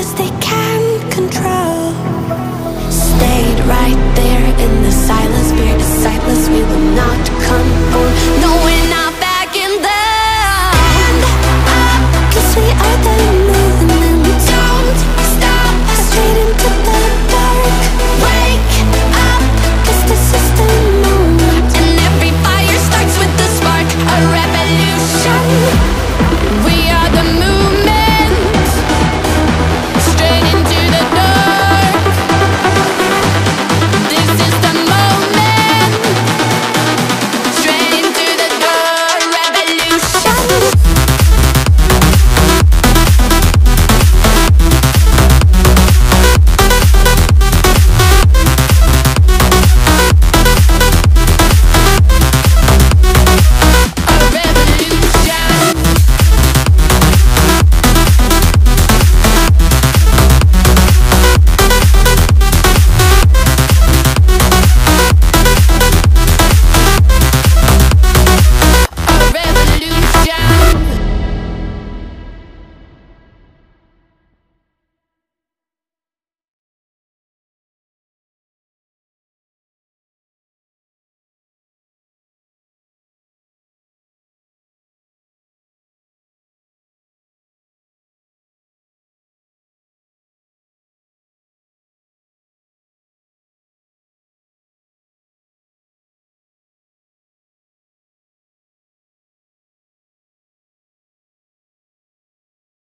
others they can't control. Stayed right there in the silence, spirit